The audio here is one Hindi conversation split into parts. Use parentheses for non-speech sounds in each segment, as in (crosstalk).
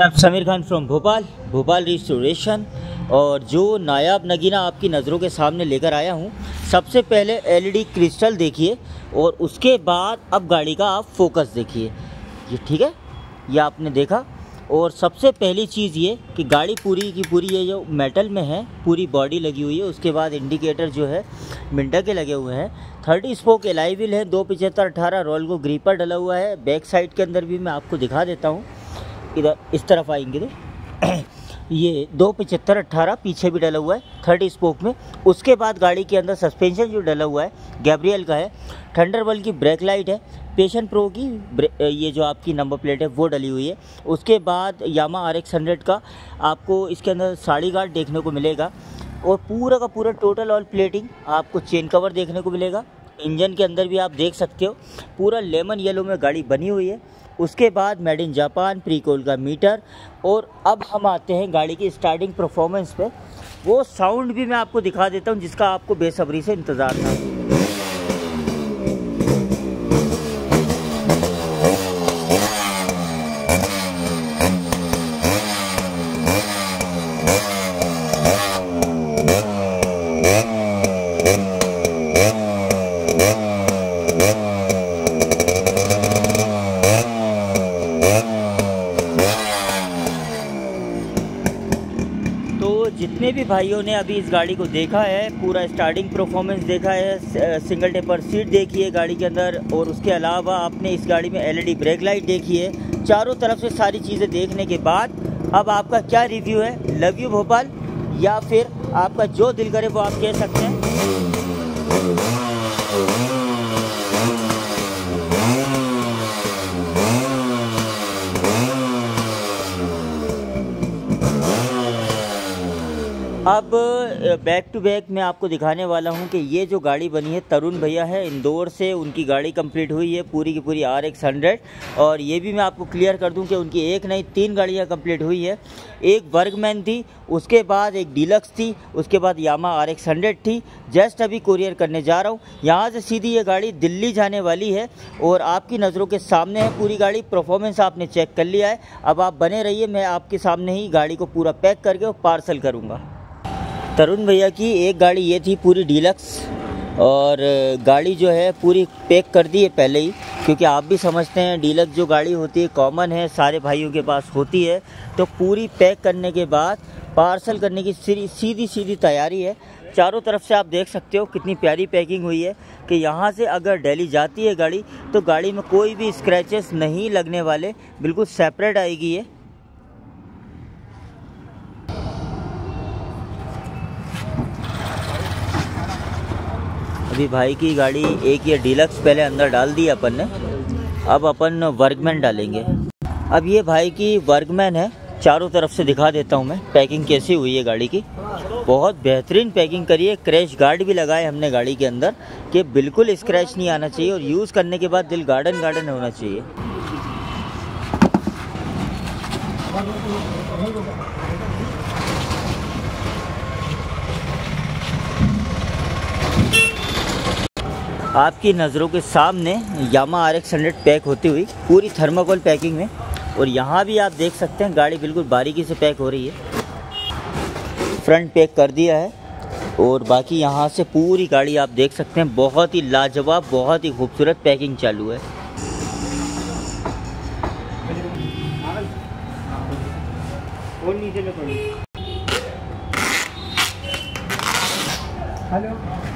समीर खान फ्रॉम भोपाल भोपाल रिस्टोरेशन और जो नायाब नगीना आपकी नज़रों के सामने लेकर आया हूँ, सबसे पहले एलईडी क्रिस्टल देखिए और उसके बाद अब गाड़ी का आप फोकस देखिए। ये ठीक है? ये आपने देखा। और सबसे पहली चीज़ ये कि गाड़ी पूरी की पूरी ये जो मेटल में है, पूरी बॉडी लगी हुई है, उसके बाद इंडिकेटर जो है मिंटा के लगे हुए हैं। थर्टी स्पोक एलाई व्हील है, दो पिछहत्तर अठारह रोल को ग्रीपर डला हुआ है। बैक साइड के अंदर भी मैं आपको दिखा देता हूँ। इधर, इस तरफ़ आएँगे तो। (clears throat) ये दो पचहत्तर अट्ठारह पीछे भी डला हुआ है, थर्ड स्पोक में। उसके बाद गाड़ी के अंदर सस्पेंशन जो डला हुआ है, गैब्रियल का है। थंडरबल की ब्रेक लाइट है। पेशन प्रो की ये जो आपकी नंबर प्लेट है, वो डली हुई है। उसके बाद यामा आर एक्स हंड्रेड का आपको इसके अंदर साड़ी गार्ड देखने को मिलेगा। और पूरा का पूरा टोटल ऑल प्लेटिंग आपको चेन कवर देखने को मिलेगा। इंजन के अंदर भी आप देख सकते हो। पूरा लेमन येलो में गाड़ी बनी हुई है। उसके बाद मेड इन जापान प्री कोल का मीटर, और अब हम आते हैं गाड़ी की स्टार्टिंग परफॉर्मेंस पे। वो साउंड भी मैं आपको दिखा देता हूँ, जिसका आपको बेसब्री से इंतज़ार था जितने भी भाइयों ने अभी इस गाड़ी को देखा है, पूरा स्टार्टिंग परफॉर्मेंस देखा है सिंगल टेपर सीट देखी है गाड़ी के अंदर, और उसके अलावा आपने इस गाड़ी में एलईडी ब्रेक लाइट देखी है। चारों तरफ़ से सारी चीज़ें देखने के बाद, अब आपका क्या रिव्यू है? लव यू भोपाल या फिर आपका जो दिल करे वो आप कह सकते हैं? अब बैक टू बैक मैं आपको दिखाने वाला हूँ कि ये जो गाड़ी बनी है, तरुण भैया है, इंदौर से उनकी गाड़ी कंप्लीट हुई है, पूरी की पूरी आर एक्स हंड्रेड और ये भी मैं आपको क्लियर कर दूँ कि उनकी एक नहीं, तीन गाड़ियाँ कंप्लीट हुई है। एक वर्गमैन थी, उसके बाद एक डीलक्स थी, उसके बाद यामा आर एक्स हंड्रेड थी। जस्ट अभी कुरियर करने जा रहा हूँ। यहाँ से सीधी ये गाड़ी दिल्ली जाने वाली है और आपकी नज़रों के सामने है पूरी गाड़ी। परफॉर्मेंस आपने चेक कर लिया है। अब आप बने रहिए, मैं आपके सामने ही गाड़ी को पूरा पैक करके और पार्सल करूँगा। तरुण भैया की एक गाड़ी ये थी पूरी डीलक्स और गाड़ी जो है पूरी पैक कर दी है पहले ही, क्योंकि आप भी समझते हैं डीलक्स जो गाड़ी होती है कॉमन है, सारे भाइयों के पास होती है। तो पूरी पैक करने के बाद पार्सल करने की सीधी सीधी तैयारी है। चारों तरफ़ से आप देख सकते हो कितनी प्यारी पैकिंग हुई है कि यहाँ से अगर डेली जाती है गाड़ी तो गाड़ी में कोई भी स्क्रैचेस नहीं लगने वाले, बिल्कुल सेपरेट आएगी ये। अभी भाई की गाड़ी एक ये डीलक्स पहले अंदर डाल दी अपन ने। अब अपन वर्कमैन डालेंगे। अब ये भाई की वर्कमैन है, चारों तरफ़ से दिखा देता हूँ मैं पैकिंग कैसी हुई है गाड़ी की। बहुत बेहतरीन पैकिंग करी है क्रैश गार्ड भी लगाए हमने गाड़ी के अंदर, कि बिल्कुल स्क्रैच नहीं आना चाहिए और यूज़ करने के बाद दिल गार्डन गार्डन होना चाहिए। आपकी नज़रों के सामने Yamaha R X hundred pack होती हुई, पूरी थर्माकोल पैकिंग में। और यहाँ भी आप देख सकते हैं, गाड़ी बिल्कुल बारीकी से पैक हो रही है। फ्रंट पैक कर दिया है। और बाकी यहाँ से पूरी गाड़ी आप देख सकते हैं, बहुत ही लाजवाब, बहुत ही खूबसूरत पैकिंग चालू है। हेलो।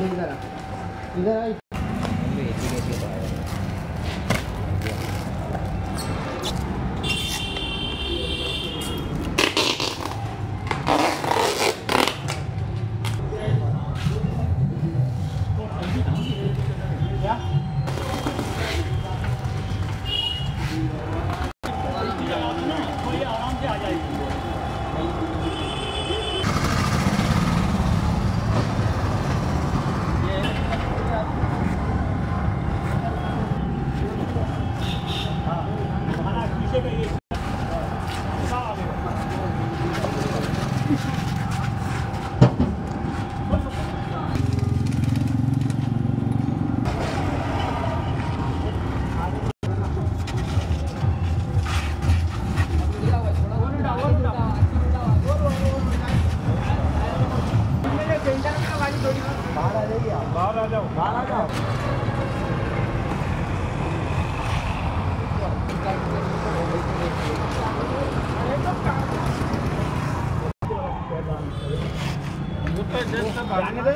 銘柄。いただい आ जाओ बाहर आ जाओ। वो तो जैसा बाहर निकल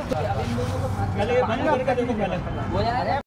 चले बंद करके देखो पहले। वो यार